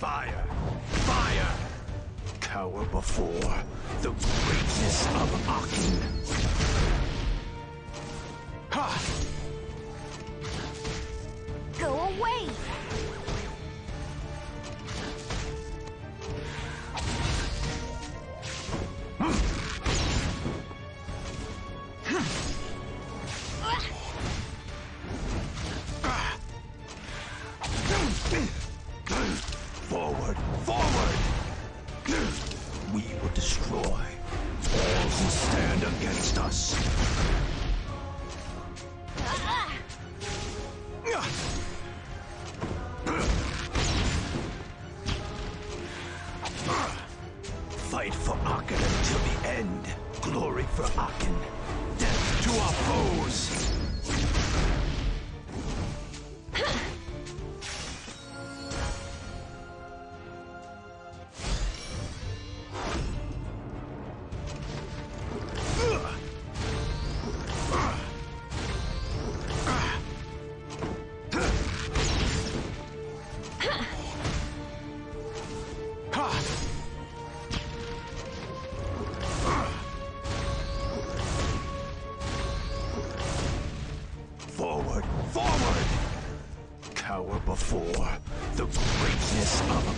Fire! Fire! Cower before the greatness of Aachen. Ha! Go away! Forward! We will destroy all who stand against us. Fight for Aachen until the end. Glory for Aachen. Death to our foes. Forward, forward! Cower before the greatness of.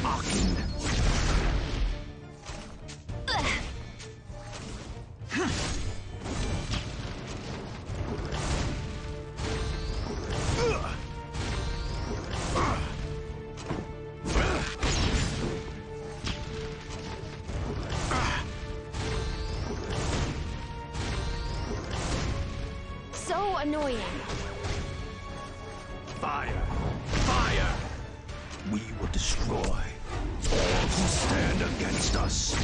So annoying. Fire! Fire! We will destroy all who stand against us.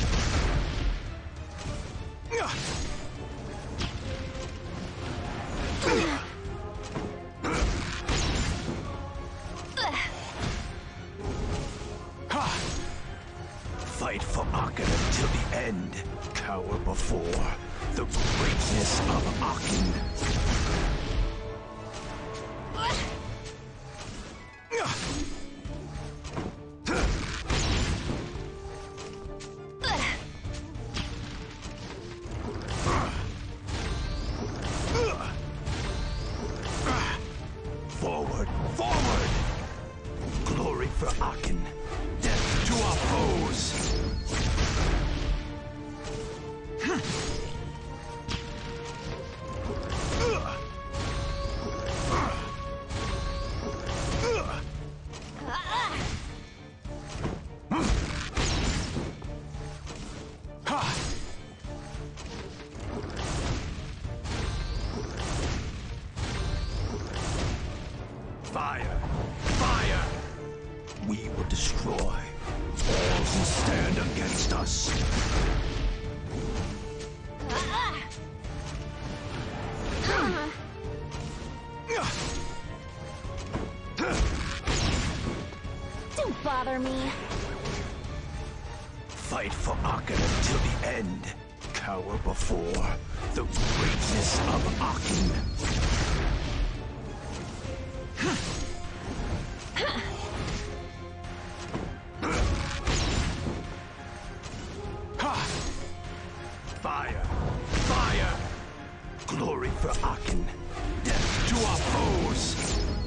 Fight for Aachen till the end. Cower before the greatness of Aachen. Death to our foes. Destroy all who stand against us. Don't bother me. Fight for Aachen until the end. Cower before the greatness of Aachen. Fire! Fire! Glory for Aachen. Death to our foes!